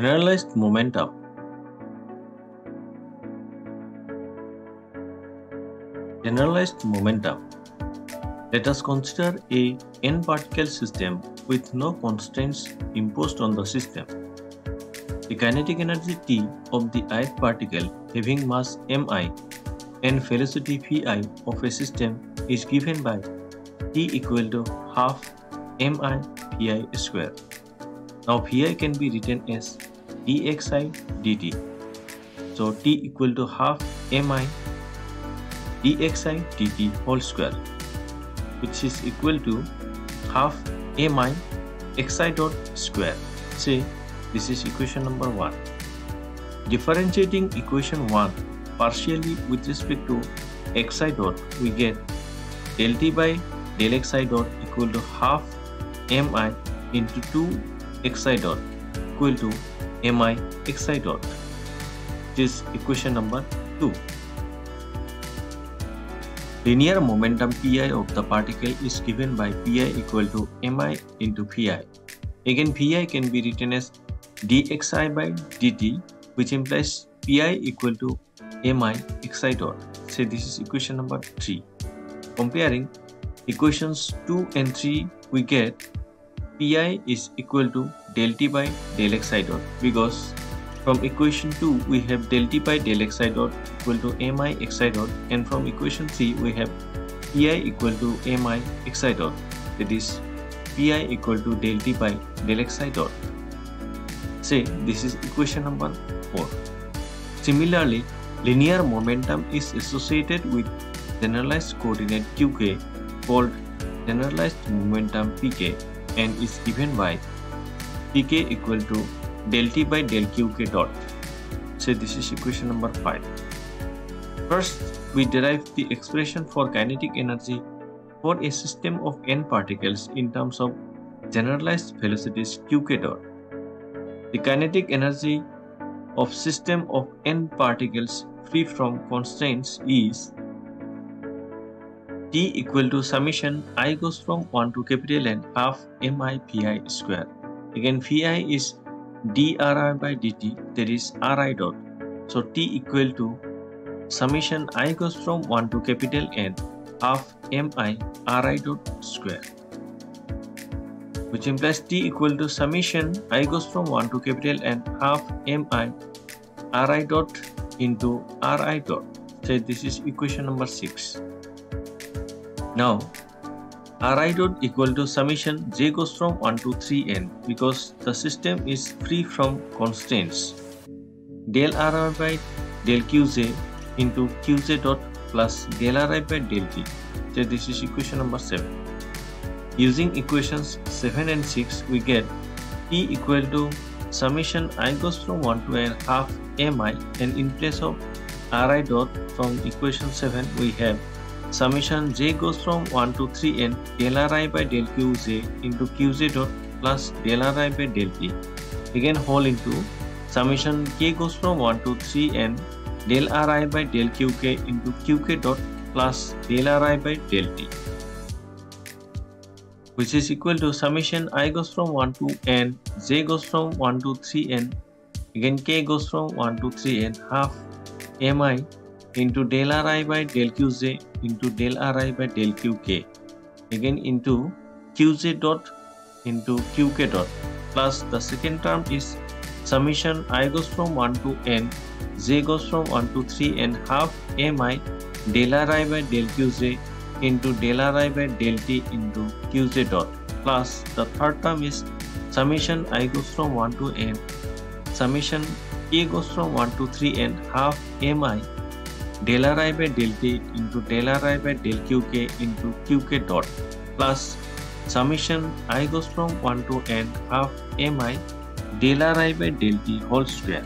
Generalized momentum. Generalized momentum. Let us consider a n-particle system with no constraints imposed on the system. The kinetic energy T of the ith particle having mass mi and velocity vi of a system is given by T equal to half mi vi square. Now vi can be written as dxi dt. So T equal to half mi dxi dt whole square which is equal to half mi xi dot square. Say this is equation number 1. Differentiating equation 1 partially with respect to xi dot we get del t by del xi dot equal to half mi into 2 xi dot equal to mi xi dot. This is equation number 2. Linear momentum pi of the particle is given by pi equal to mi into vi. Again vi can be written as dxi by dt which implies pi equal to mi xi dot. Say this is equation number 3. Comparing equations 2 and 3 we get pi is equal to del t by del xi dot because from equation 2 we have del t by del xi dot equal to mi xi dot and from equation 3 we have pi equal to mi xi dot that is pi equal to del t by del xi dot. Say this is equation number 4. Similarly, linear momentum is associated with generalized coordinate qk called generalized momentum pk and is given by pk equal to del t by del qk dot. So this is equation number 5. First, we derive the expression for kinetic energy for a system of n particles in terms of generalized velocities qk dot. The kinetic energy of system of n particles free from constraints is T equal to summation i goes from 1 to capital N half mi pi square. Again vi is dri by dt that is ri dot. So T equal to summation i goes from 1 to capital N half mi ri dot square which implies T equal to summation i goes from 1 to capital N half mi ri dot into ri dot. So this is equation number 6. Now Ri dot equal to summation j goes from 1 to 3n because the system is free from constraints. Del Ri by del Qj into Qj dot plus del Ri by del T. So this is equation number 7. Using equations 7 and 6 we get P equal to summation i goes from 1 to n half mi and in place of Ri dot from equation 7 we have summation j goes from 1 to 3n del ri by del qj into qj dot plus del ri by del t again whole into summation k goes from 1 to 3n del ri by del qk into qk dot plus del ri by del t which is equal to summation i goes from 1 to n j goes from 1 to 3n again k goes from 1 to 3n half mi into del ri by del qj into del ri by del qk again into qj dot into qk dot. Plus the second term is summation i goes from 1 to n j goes from 1 to 3 and half mi del ri by del qj into del ri by del t into qj dot. Plus the third term is summation i goes from 1 to n summation k goes from 1 to 3 and half mi del ri by del t into del ri by del qk into qk dot. Plus summation i goes from 1 to n half mi del ri by del t whole square.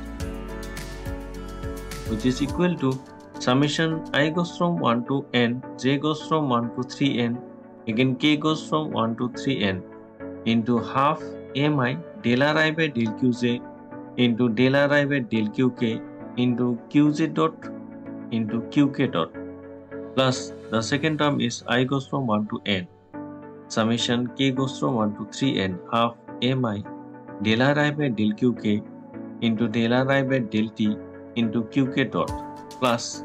Which is equal to summation i goes from 1 to n j goes from 1 to 3n again k goes from 1 to 3n into half mi del ri by del qj into del ri by del qk into qj dot into qk dot. Plus the second term is i goes from 1 to n. Summation k goes from 1 to 3n half mi del ri by del qk into del ri by del t into qk dot. Plus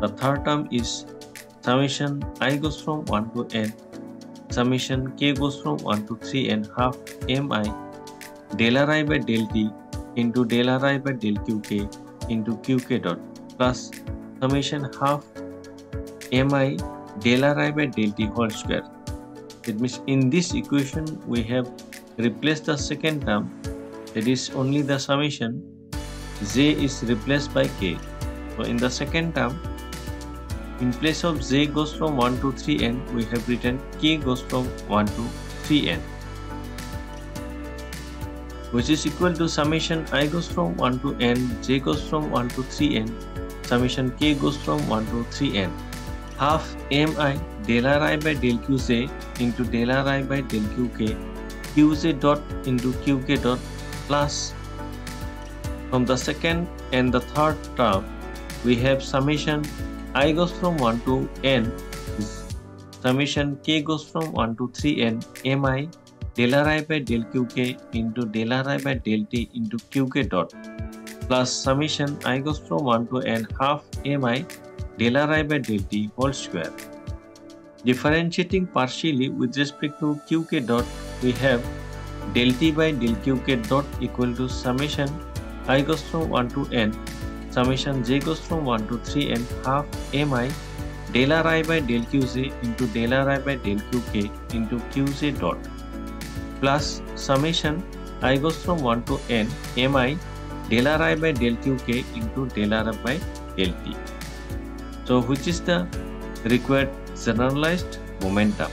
the third term is summation i goes from 1 to n. Summation k goes from 1 to 3 and half mi del ri by del t into del ri by del qk into qk dot. Plus summation half mi del ri by del t whole square. It means in this equation we have replaced the second term that is only the summation j is replaced by k. So in the second term in place of j goes from 1 to 3n we have written k goes from 1 to 3n which is equal to summation i goes from 1 to n j goes from 1 to 3n summation k goes from 1 to 3n half mi del ri by del qj into del ri by del qk qj dot into qk dot plus. From the second and the third term we have summation i goes from 1 to n. Summation k goes from 1 to 3n mi del ri by del qk into del ri by del t into qk dot plus summation i goes from 1 to n half mi del ri by del t whole square. Differentiating partially with respect to qk dot, we have del t by del qk dot equal to summation i goes from 1 to n, summation j goes from 1 to 3 and half mi del ri by del qj into del ri by del qk into qj dot plus summation i goes from 1 to n mi del r i by del q k into del R f by del T. So which is the required generalized momentum?